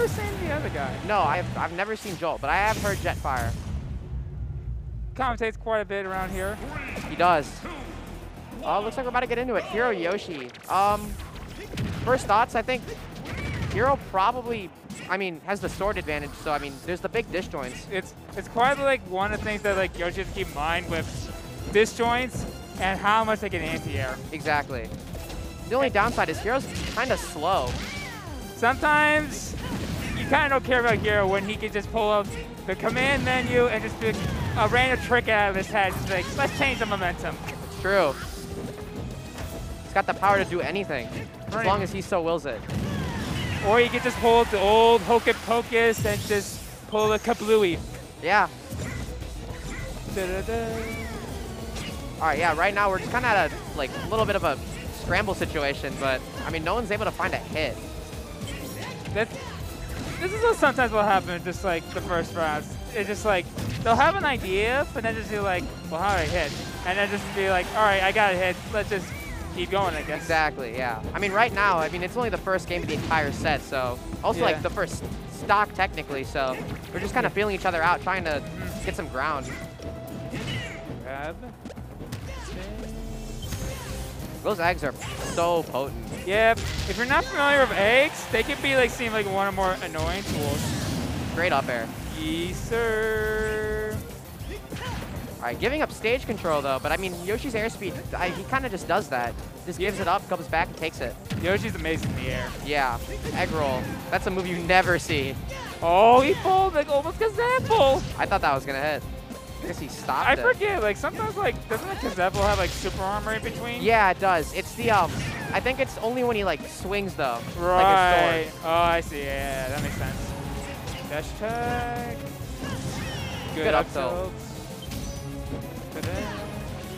never seen the other guy. No, I've, I've never seen Jolt, but I have heard Jetfire. Commentates quite a bit around here. He does. Oh, looks like we're about to get into it. Hero Yoshi. Um, first thoughts, I think Hero probably, I mean, has the sword advantage. So I mean, there's the big disjoints. It's it's quite like one of the things that like Yoshi has to keep in mind with disjoints and how much they can anti-air. Exactly. The only downside is Hero's kind of slow. Sometimes kind of don't care about Hero when he can just pull up the command menu and just do a random trick out of his head. Just like, let's change the momentum. It's true. He's got the power to do anything, as long as he so wills it. Or you can just pull up the old Hocus Pocus and just pull a Kablooey. Yeah. Da-da-da. All right, yeah, right now we're just kind of at a like a little bit of a scramble situation, but I mean, no one's able to find a hit. That's, this is what sometimes will happen just like the first rounds. It's just like, they'll have an idea, but then just be like, well, how do I hit? And then just be like, all right, I got a hit. Let's just keep going, I guess. Exactly, yeah. I mean, right now, I mean, it's only the first game of the entire set, so also Yeah. like the first stock technically, so we're just kind of feeling each other out, trying to get some ground. Grab. Those eggs are so potent. Yep. If you're not familiar with eggs, they can be like seem like one of more annoying tools. Great up air. Yes, sir. All right, giving up stage control though, but I mean, Yoshi's airspeed, I, he kind of just does that. Just gives it up, comes back, and takes it. Yoshi's amazing in the air. Yeah, egg roll. That's a move you never see. Oh, he pulled like almost Gazapple. I thought that was gonna hit. I guess he stopped I it. forget, like sometimes like doesn't like Gazapple have like super armor in between? Yeah, it does. It's the um. I think it's only when he like swings though. Like Right. a sword. oh, I see. Yeah, that makes sense. Dash tag. Good, Good up up tilt. tilt.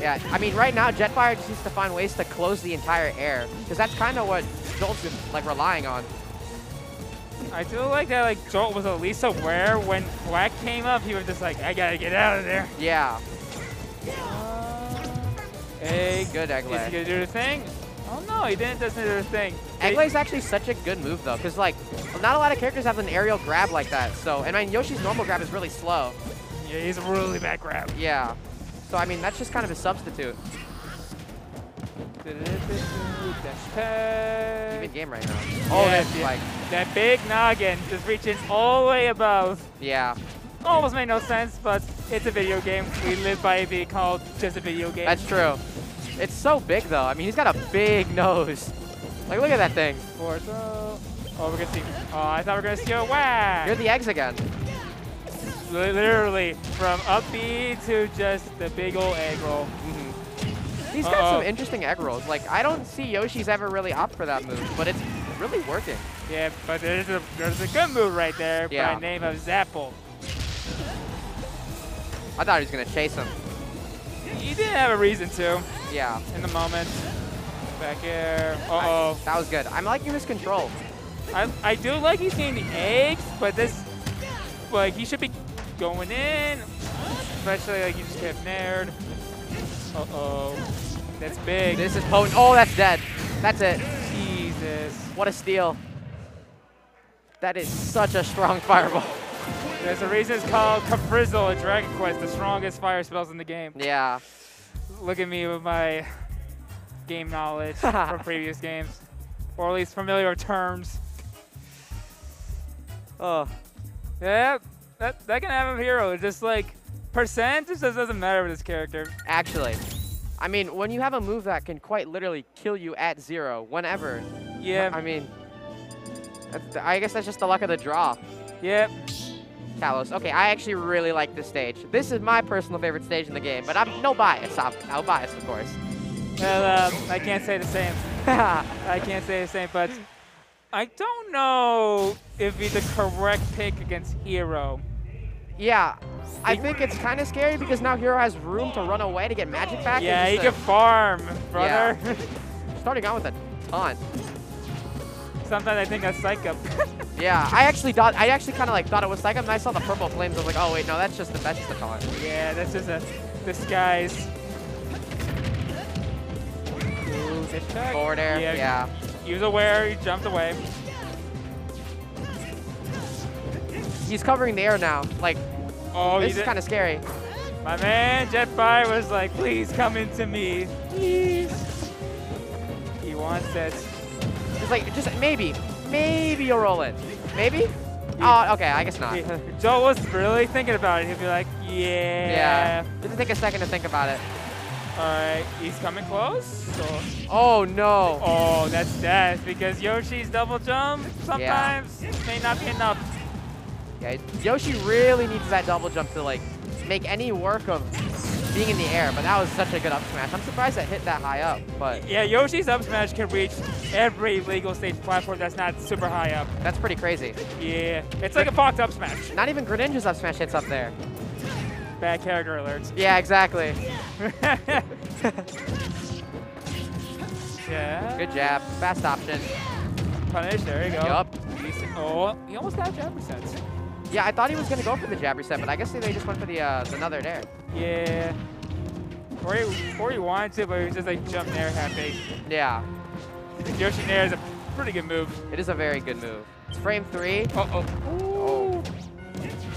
Yeah, I mean, right now Jetfire just needs to find ways to close the entire air, because that's kind of what Jolt's like relying on. I feel like that like Jolt was at least aware when Whack came up, he was just like, I gotta get out of there. Yeah, uh, Hey, good egg Is he gonna do the thing? Oh no, he didn't doesn't do the thing. Egg They- lay's actually such a good move though, because like not a lot of characters have an aerial grab like that. So, and I mean Yoshi's normal grab is really slow. Yeah, he's a really bad grab. Yeah. So I mean that's just kind of a substitute. Dash tag. Even game right now. Oh, Yeah, that's like That big noggin just reaching all the way above. yeah. Almost made no sense, but it's a video game. We live by it being called just a video game. That's true. It's so big though. I mean he's got a big nose. Like look at that thing. Oh, we're gonna see. Oh, I thought we were gonna see a whack. You're the eggs again. Literally from up B to just the big old egg roll. Mhm. He's got Uh-oh. some interesting egg rolls. Like I don't see Yoshi's ever really opt for that move, but it's really working. Yeah, but there's a there's a good move right there Yeah. by name of Zapple. I thought he was gonna chase him. He didn't have a reason to Yeah. in the moment. Back here. Uh oh. That was good. I'm liking his control. I, I do like he's getting the eggs, but this, like, he should be going in, especially like you just kept nared. Uh oh, that's big. This is potent. Oh, that's dead. That's it. Jesus. What a steal. That is such a strong fireball. There's a reason it's called Kafrizzle in Dragon Quest, the strongest fire spells in the game. Yeah. Look at me with my game knowledge from previous games, or at least familiar terms. Oh. Yeah, that that can happen with Hero. It's just like percent just doesn't matter with this character. Actually, I mean, when you have a move that can quite literally kill you at zero, whenever. Yeah. I mean, that's, I guess that's just the luck of the draw. Yep. Kalos. Okay, I actually really like this stage. This is my personal favorite stage in the game, but I'm no bias. I'm no bias, of course. Well, um, I can't say the same. I can't say the same, but I don't know if he's the correct pick against Hero. Yeah, I think it's kind of scary because now Hero has room to run away to get magic back. Yeah, he can farm, brother. starting out with a ton. Sometimes I think that's Psycho. Yeah, I actually thought I actually kind of like thought it was Psycho, and I saw the purple flames. I was like, oh wait, no, that's just the that's just the taunt. yeah, that's just a disguise. Ooh. Forward air, Yeah. yeah. He was aware, he jumped away. he's covering the air now. Like, Oh, this is kind of scary. My man Jetfire was like, please come into me. Please. He wants it. It's like, just maybe, maybe you'll roll it. Maybe? Oh, okay, I guess not. Joe was really thinking about it. He'd be like, yeah. Yeah. Didn't take a second to think about it. All right, he's coming close. So, Oh, no. oh, that's death because Yoshi's double jump sometimes may not be enough. Yeah, Yoshi really needs that double jump to, like, make any work of being in the air, but that was such a good up smash. I'm surprised it hit that high up, but Yeah, Yoshi's up smash can reach every legal stage platform that's not super high up. that's pretty crazy. Yeah, it's like a Fox up smash. Not even Greninja's up smash hits up there. Bad character alerts. Yeah, exactly. yeah. Good jab. Fast option. Punish. There you go. Yup. Oh, he almost got jab resets. Yeah, I thought he was going to go for the jab reset, but I guess they just went for the uh, the another there. Yeah. Or he, or he wanted to, but he was just like jump nair happy. Yeah, The Yoshi nair is a pretty good move. it is a very good move. It's frame three. Uh oh. Oh,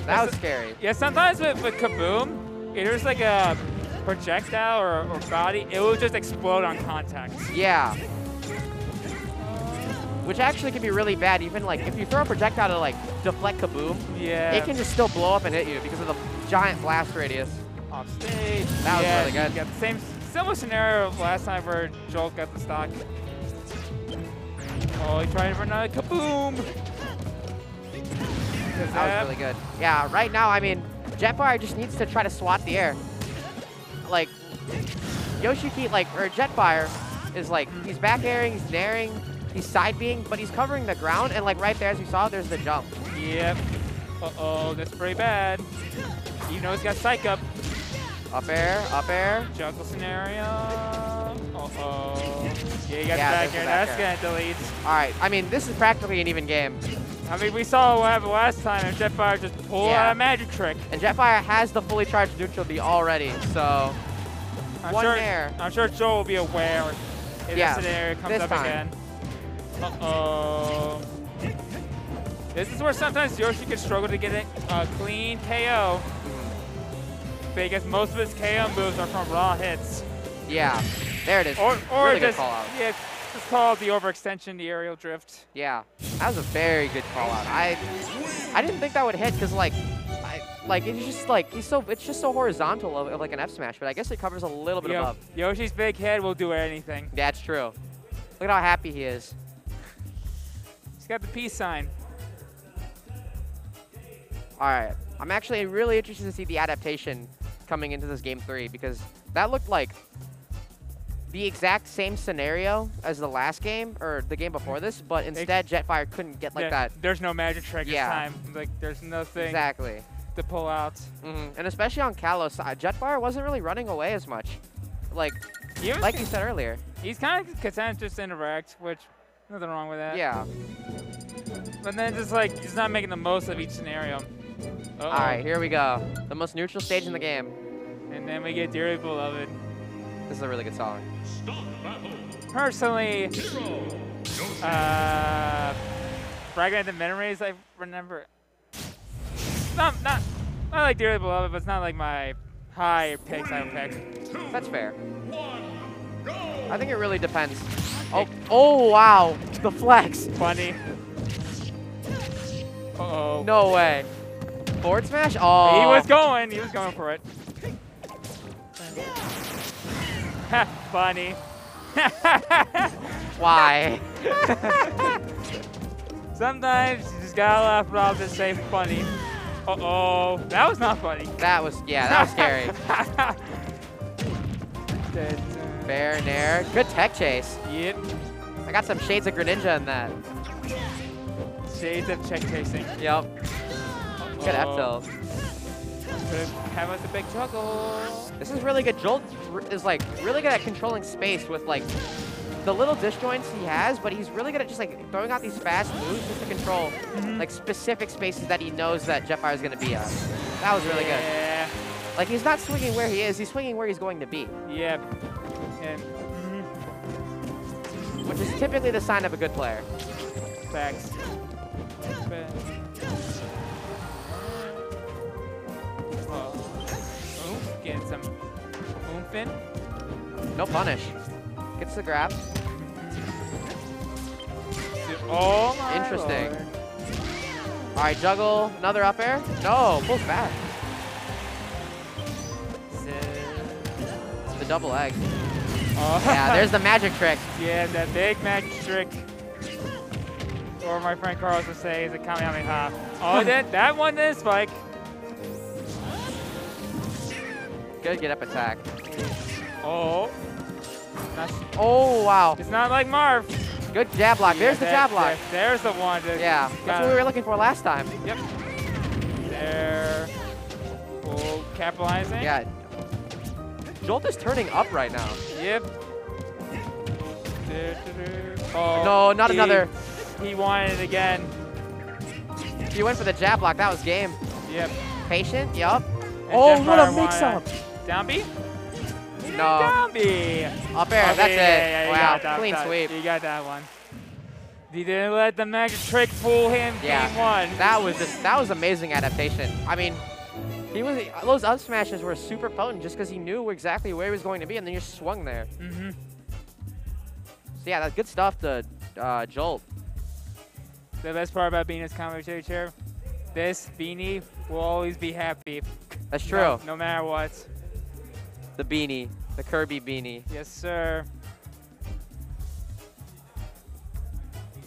that was scary. Yeah, sometimes with, with Kaboom, if there's like a projectile or, or body, it will just explode on contact. Yeah. Which actually can be really bad, even like if you throw a projectile to like deflect Kaboom, Yeah. it can just still blow up and hit you because of the giant blast radius. off stage. That was yeah, really good. Got the same similar scenario of last time where Jolt got the stock. Oh, he tried for another kaboom. That was really good. Yeah, right now, I mean, Jetfire just needs to try to swat the air. Like, Yoshiki, like, or Jetfire is like, he's back airing, he's naring, he's side being, but he's covering the ground, and like right there, as we saw, there's the jump. Yep. Uh oh, that's pretty bad. Even though he's got psych up. Up air, up air. Juggle scenario. Uh oh. Yeah, you got Yeah, back the air. That's gonna delete. All right, I mean, this is practically an even game. I mean, we saw what happened last time, and Jetfire just pulled Yeah. out a magic trick. And Jetfire has the fully charged neutral B already, so I'm One sure, there. I'm sure Joe will be aware if Yeah, this scenario comes this up time. again. Uh-oh. This is where sometimes Yoshi can struggle to get a uh, clean KO because most of his KO moves are from raw hits. yeah, there it is. Or, or really good just, call out. yeah, it's called the overextension, the aerial drift. Yeah, that was a very good call out. I I didn't think that would hit because like I like it's just like he's so it's just so horizontal of, of like an F smash, but I guess it covers a little bit Yo- above. Yoshi's big head will do anything. That's true. Look at how happy he is. He's got the peace sign. All right, I'm actually really interested to see the adaptation coming into this game three because that looked like the exact same scenario as the last game or the game before this, but instead Jetfire couldn't get like Yeah, that. There's no magic trick Yeah. this time. Like, there's nothing Exactly. to pull out. hmm And especially on Kalos, side, Jetfire wasn't really running away as much. Like like you said earlier. He's kind of content just to interact, which nothing wrong with that. Yeah. But then just like he's not making the most of each scenario. Uh-oh. All right, here we go. The most neutral stage in the game. And then we get Dearly Beloved. This is a really good song. Personally, uh, Fragmented Memories, I remember. Not, not, not like Dearly Beloved, but it's not like my high picks I would pick. That's fair. I think it really depends. Oh, oh wow, the flex. Funny. Uh-oh. No way. Forward smash? Oh. He was going. He was going for it. Funny. Why? Sometimes you just gotta laugh it off and say funny. Uh-oh. That was not funny. that was, yeah, that was scary. Fair nair. Good tech chase. yep. I got some shades of Greninja in that. Shades of check chasing. Yep. Good Uh-oh. tilt. Have us a big juggle. This is really good. Jolt is like really good at controlling space with like the little disjoints he has, but he's really good at just like throwing out these fast moves just to control Mm-hmm. like specific spaces that he knows that Jetfire is going to be on. That was really good. Yeah. Like he's not swinging where he is, he's swinging where he's going to be, Mm-hmm. Which is typically the sign of a good player. Facts. Oh, getting some oomph in. No punish. Gets the grab. Oh Interesting. All right, juggle. Another up air. No, pulls back. The double egg. Oh. Yeah, there's the magic trick. Yeah, that big magic trick. Or my friend Carlos would say is a Kamehameha. Oh, hmm. that, that one is spike. Good get up attack. Oh. Not, Oh, wow. it's not like Marv. Good jab block. There's the jab block. There's the one. that Yeah, that's what we were looking for last time. Yep. There. Oh, capitalizing. Yeah. Jolt is turning up right now. Yep. Oh, No, not he- another. He won it again. He went for the jab block. That was game. Yep. Patient. Yup. And Oh, what a mix-up. Down B? No. Down B. Up air. Okay, That's yeah, it. yeah, you wow. Clean that- sweep. You got that one. He didn't let the magic trick fool him Yeah. game one. That was just that was amazing adaptation. I mean, he was those up smashes were super potent just because he knew exactly where he was going to be and then you just swung there. mm-hmm. So yeah, that's good stuff to uh, Jolt. The best part about being his commentary chair, this beanie will always be happy. That's true. No, no matter what. The beanie, the Kirby beanie. Yes, sir.